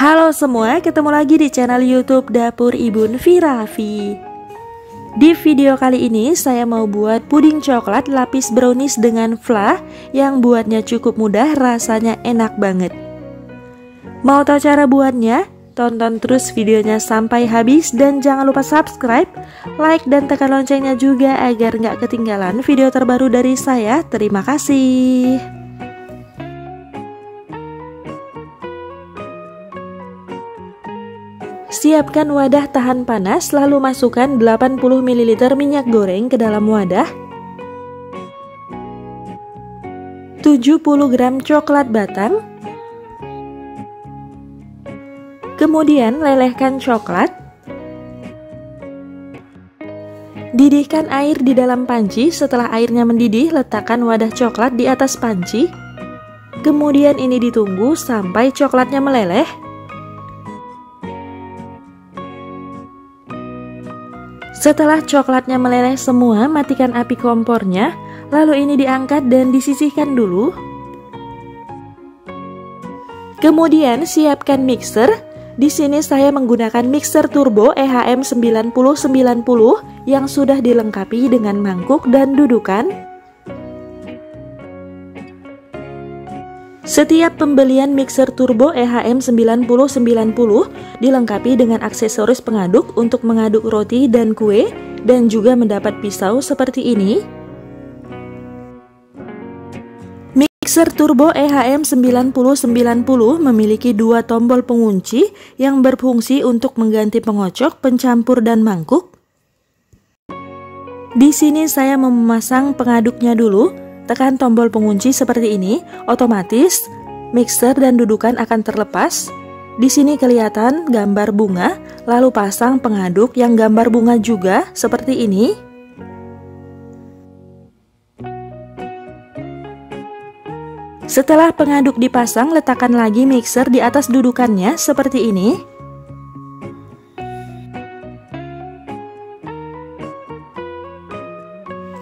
Halo semua, ketemu lagi di channel YouTube Dapur Ibu Virafi. Di video kali ini saya mau buat puding coklat lapis brownies dengan flah yang buatnya cukup mudah, rasanya enak banget. Mau tahu cara buatnya? Tonton terus videonya sampai habis dan jangan lupa subscribe, like dan tekan loncengnya juga agar nggak ketinggalan video terbaru dari saya. Terima kasih. Siapkan wadah tahan panas lalu masukkan 80 ml minyak goreng ke dalam wadah. 70 gram coklat batang. Kemudian lelehkan coklat. Didihkan air di dalam panci. Setelah airnya mendidih letakkan wadah coklat di atas panci. Kemudian ini ditunggu sampai coklatnya meleleh Setelah coklatnya meleleh semua, matikan api kompornya, lalu ini diangkat dan disisihkan dulu. Kemudian siapkan mixer. Di sini saya menggunakan mixer turbo EHM 9090 yang sudah dilengkapi dengan mangkuk dan dudukan. Setiap pembelian mixer turbo EHM 9090 dilengkapi dengan aksesoris pengaduk untuk mengaduk roti dan kue dan juga mendapat pisau seperti ini. Mixer turbo EHM 9090 memiliki dua tombol pengunci yang berfungsi untuk mengganti pengocok, pencampur, dan mangkuk. Di sini saya memasang pengaduknya dulu Tekan tombol pengunci seperti ini, otomatis mixer dan dudukan akan terlepas. Di sini kelihatan gambar bunga, lalu pasang pengaduk yang gambar bunga juga seperti ini. Setelah pengaduk dipasang, letakkan lagi mixer di atas dudukannya seperti ini.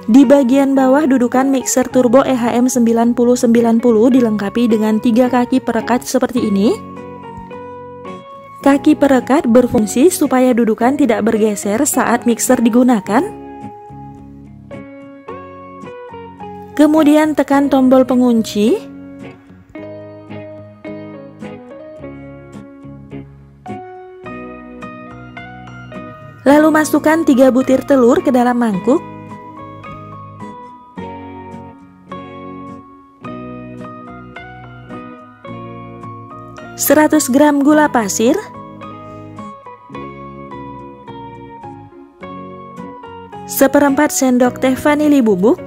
Di bagian bawah dudukan mixer turbo EHM 9090 dilengkapi dengan tiga kaki perekat seperti ini. Kaki perekat berfungsi supaya dudukan tidak bergeser saat mixer digunakan. Kemudian tekan tombol pengunci. Lalu masukkan 3 butir telur ke dalam mangkuk. 100 gram gula pasir. Seperempat sendok teh vanili bubuk.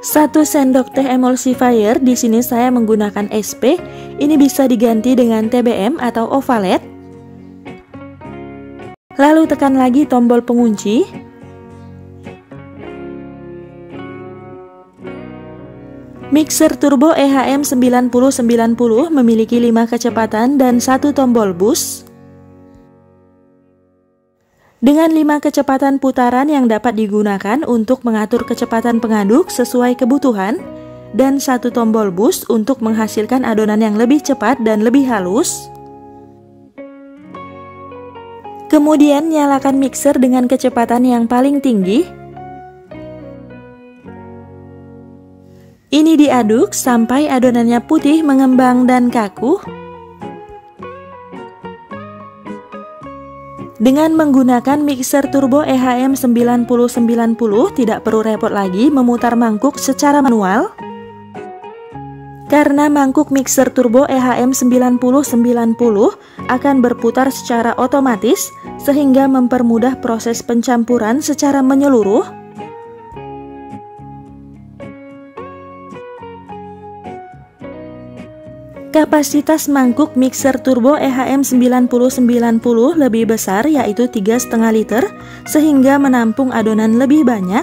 Satu sendok teh emulsifier. Di sini saya menggunakan SP ini bisa diganti dengan TBM atau ovalet. Lalu tekan lagi tombol pengunci Mixer turbo EHM 9090 memiliki 5 kecepatan dan satu tombol bus. Dengan 5 kecepatan putaran yang dapat digunakan untuk mengatur kecepatan pengaduk sesuai kebutuhan dan satu tombol bus untuk menghasilkan adonan yang lebih cepat dan lebih halus. Kemudian nyalakan mixer dengan kecepatan yang paling tinggi Ini diaduk sampai adonannya putih, mengembang, dan kaku. Dengan menggunakan mixer turbo EHM 9090 tidak perlu repot lagi memutar mangkuk secara manual. Karena mangkuk mixer turbo EHM 9090 akan berputar secara otomatis sehingga mempermudah proses pencampuran secara menyeluruh Kapasitas mangkuk mixer turbo EHM 9090 lebih besar yaitu 3,5 liter sehingga menampung adonan lebih banyak.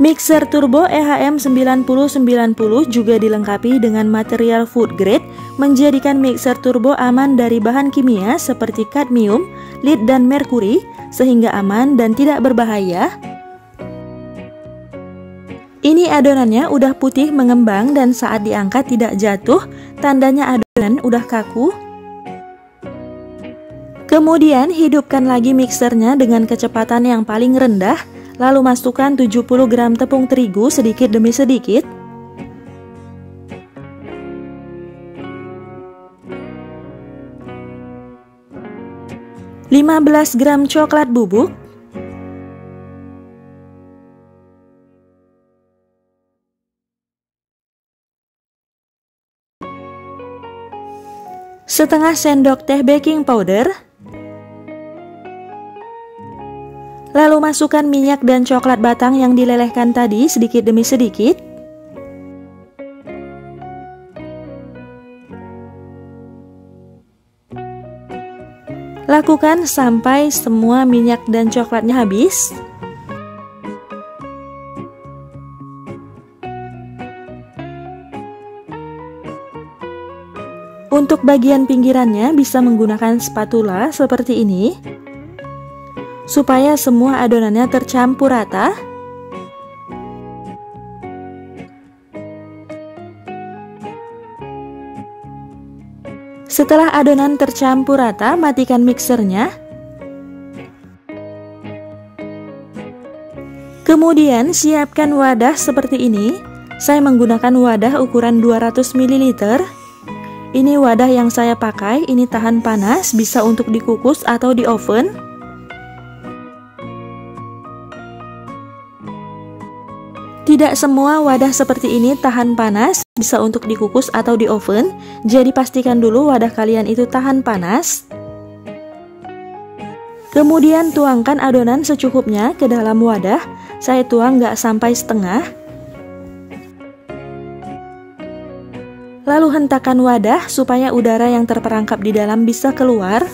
Mixer turbo EHM 9090 juga dilengkapi dengan material food grade menjadikan mixer turbo aman dari bahan kimia seperti kadmium, lead dan merkuri sehingga aman dan tidak berbahaya Ini adonannya udah putih mengembang dan saat diangkat tidak jatuh, tandanya adonan udah kaku. Kemudian hidupkan lagi mixernya dengan kecepatan yang paling rendah, lalu masukkan 70 gram tepung terigu sedikit demi sedikit. Lima belas gram coklat bubuk setengah sendok teh baking powder, lalu masukkan minyak dan coklat batang yang dilelehkan tadi sedikit demi sedikit. Lakukan sampai semua minyak dan coklatnya habis. Untuk bagian pinggirannya bisa menggunakan spatula seperti ini supaya semua adonannya tercampur rata. Setelah adonan tercampur rata, matikan mixernya. Kemudian siapkan wadah seperti ini. Saya menggunakan wadah ukuran 200 ml ini wadah yang saya pakai, ini tahan panas, bisa untuk dikukus atau di oven. Tidak semua wadah seperti ini tahan panas, bisa untuk dikukus atau di oven. Jadi pastikan dulu wadah kalian itu tahan panas. Kemudian tuangkan adonan secukupnya ke dalam wadah. Saya tuang nggak sampai setengah. Lalu hentakan wadah supaya udara yang terperangkap di dalam bisa keluar.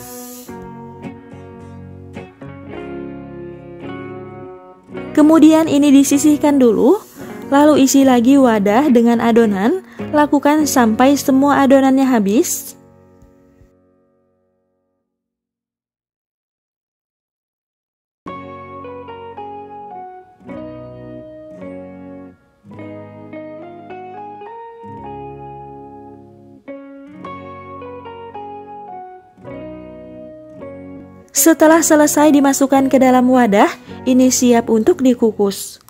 Kemudian ini disisihkan dulu, lalu isi lagi wadah dengan adonan, lakukan sampai semua adonannya habis. Setelah selesai dimasukkan ke dalam wadah, ini siap untuk dikukus.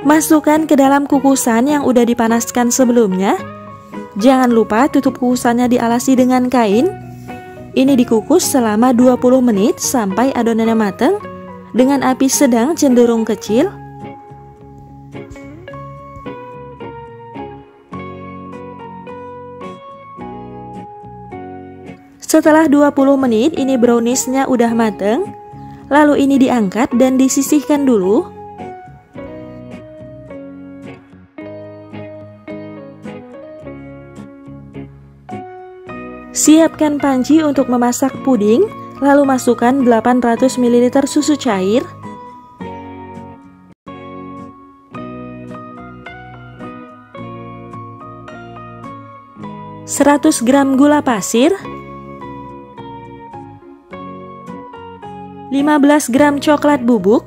Masukkan ke dalam kukusan yang udah dipanaskan sebelumnya. Jangan lupa tutup kukusannya dialasi dengan kain. Ini dikukus selama 20 menit sampai adonannya matang dengan api sedang cenderung kecil. Setelah 20 menit ini browniesnya udah mateng. Lalu ini diangkat dan disisihkan dulu. Siapkan panci untuk memasak puding Lalu masukkan 800 ml susu cair. 100 gram gula pasir 15 gram coklat bubuk.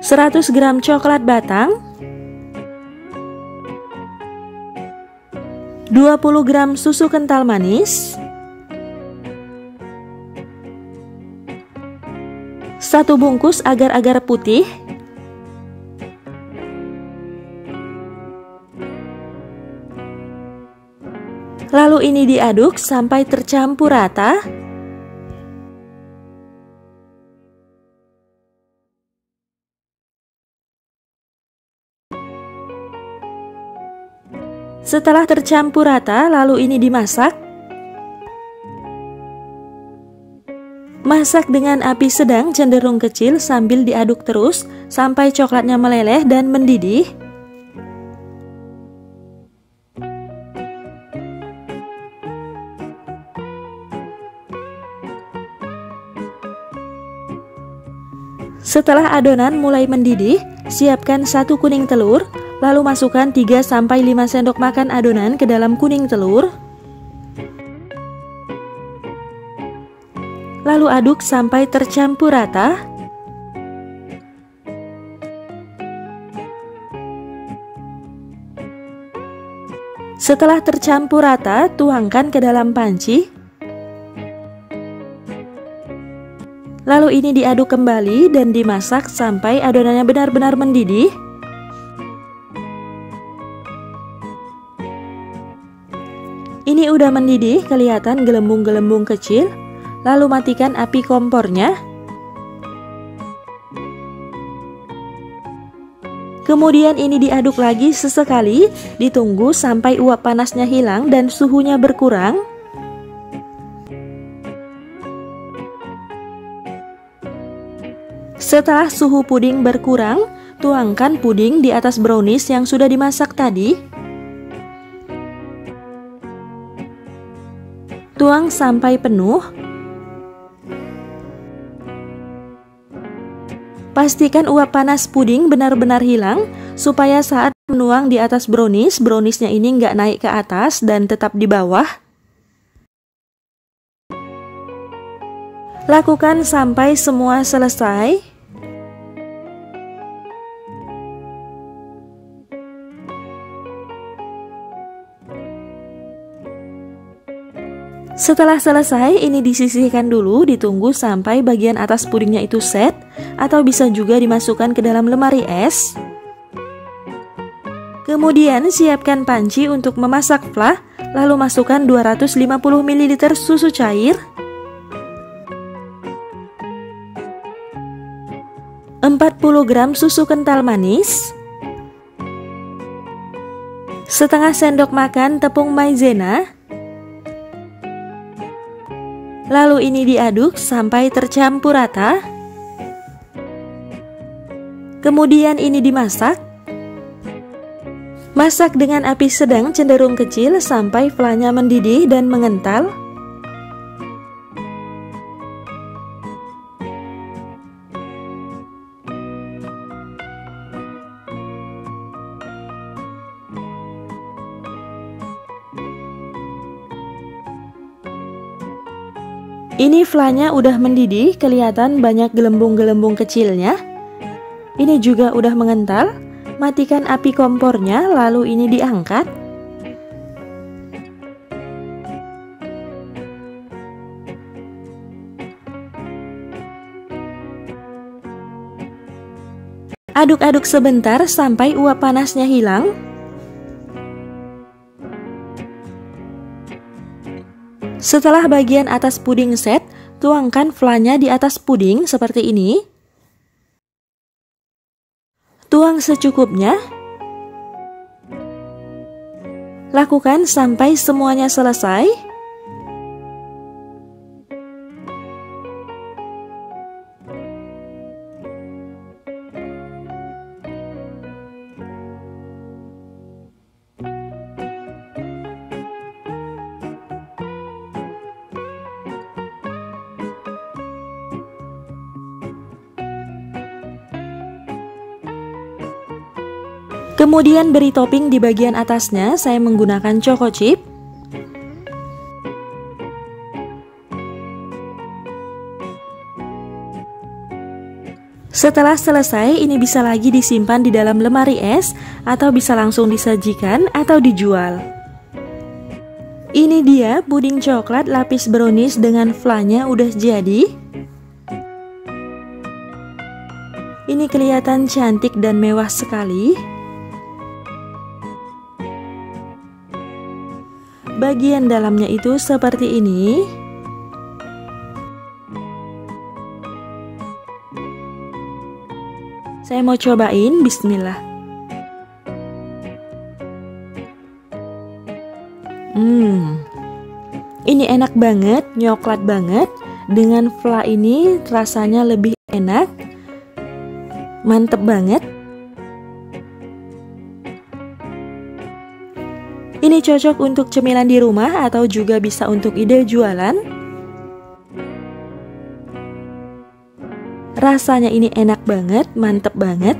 100 gram coklat batang. 20 gram susu kental manis. 1 bungkus agar-agar putih. Lalu ini diaduk sampai tercampur rata Setelah tercampur rata, lalu ini dimasak. Masak dengan api sedang cenderung kecil sambil diaduk terus sampai coklatnya meleleh dan mendidih. Setelah adonan mulai mendidih, siapkan satu kuning telur, Lalu masukkan 3-5 sendok makan adonan ke dalam kuning telur. Lalu aduk sampai tercampur rata. Setelah tercampur rata, tuangkan ke dalam panci. Lalu ini diaduk kembali dan dimasak sampai adonannya benar-benar mendidih. Udah mendidih, kelihatan gelembung-gelembung kecil. Lalu matikan api kompornya. Kemudian ini diaduk lagi sesekali, ditunggu sampai uap panasnya hilang dan suhunya berkurang. Setelah suhu puding berkurang, tuangkan puding di atas brownies yang sudah dimasak tadi. Sampai penuh. Pastikan uap panas puding benar-benar hilang supaya saat menuang di atas brownies, browniesnya ini nggak naik ke atas dan tetap di bawah. Lakukan sampai semua selesai. Setelah selesai, ini disisihkan dulu, ditunggu sampai bagian atas pudingnya itu set, atau bisa juga dimasukkan ke dalam lemari es. Kemudian siapkan panci untuk memasak flah, lalu masukkan 250 ml susu cair, 40 gram susu kental manis, setengah sendok makan tepung maizena, Lalu ini diaduk sampai tercampur rata. Kemudian ini dimasak. Masak dengan api sedang cenderung kecil sampai flanya mendidih dan mengental. Ini flanya udah mendidih, kelihatan banyak gelembung-gelembung kecilnya. Ini juga udah mengental. Matikan api kompornya, lalu ini diangkat. Aduk-aduk sebentar sampai uap panasnya hilang. Setelah bagian atas puding set, tuangkan flanya di atas puding seperti ini. Tuang secukupnya. Lakukan sampai semuanya selesai. Kemudian beri topping di bagian atasnya, saya menggunakan choco chip. Setelah selesai, ini bisa lagi disimpan di dalam lemari es atau bisa langsung disajikan atau dijual. Ini dia puding coklat lapis brownies dengan flanya udah jadi. Ini kelihatan cantik dan mewah sekali. Bagian dalamnya itu seperti ini. Saya mau cobain, bismillah. Hmm. Ini enak banget, nyoklat banget. Dengan fla ini rasanya lebih enak. Mantep banget. Ini cocok untuk cemilan di rumah atau juga bisa untuk ide jualan. Rasanya ini enak banget, mantep banget.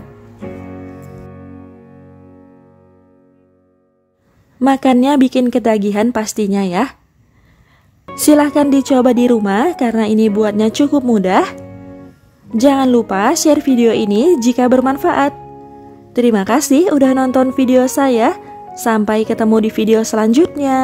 Makannya bikin ketagihan pastinya ya. Silahkan dicoba di rumah karena ini buatnya cukup mudah. Jangan lupa share video ini jika bermanfaat. Terima kasih udah nonton video saya. Sampai ketemu di video selanjutnya.